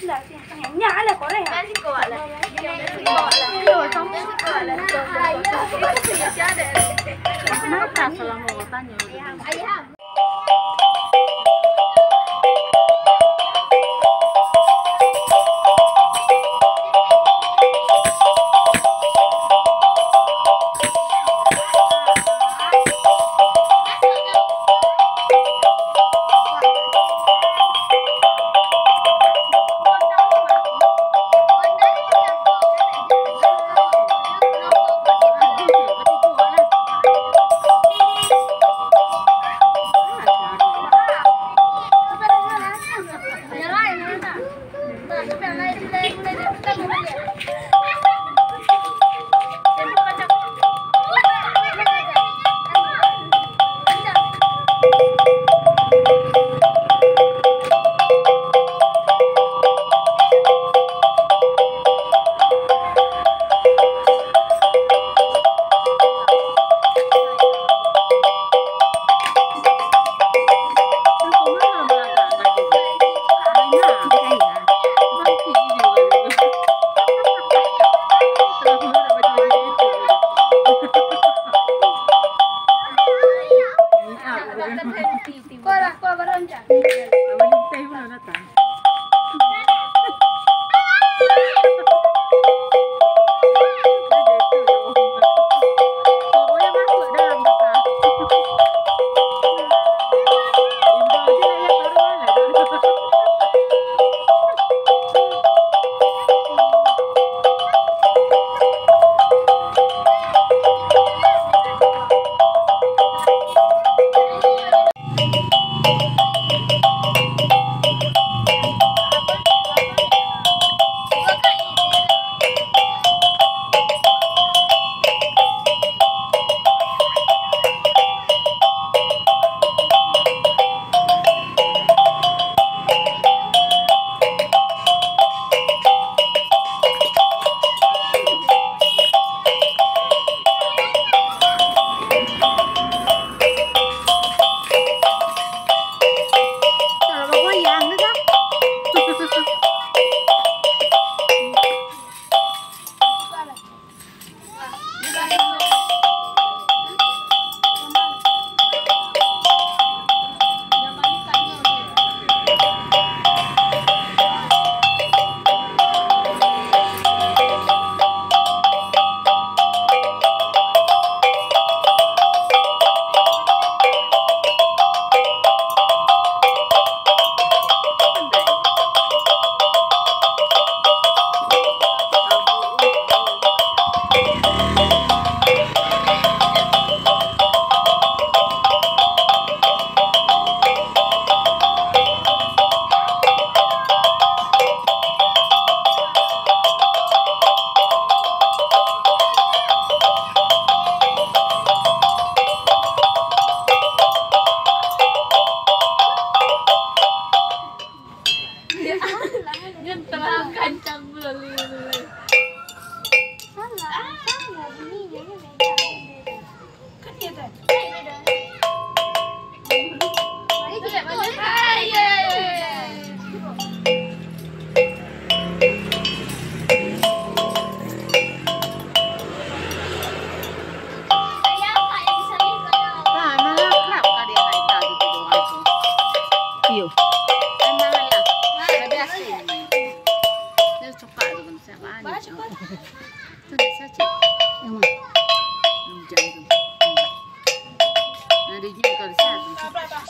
Nyala ko rin. Nanti ko wala. Nanti ko wala. Nanti ko wala. Siya din. Mata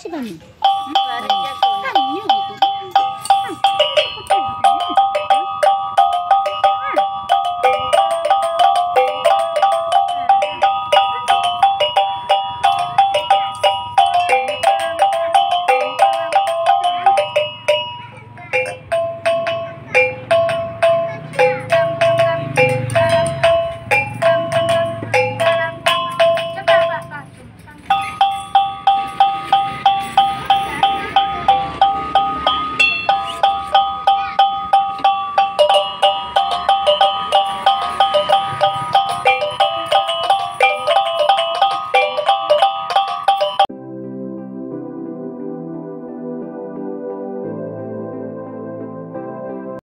是吧你。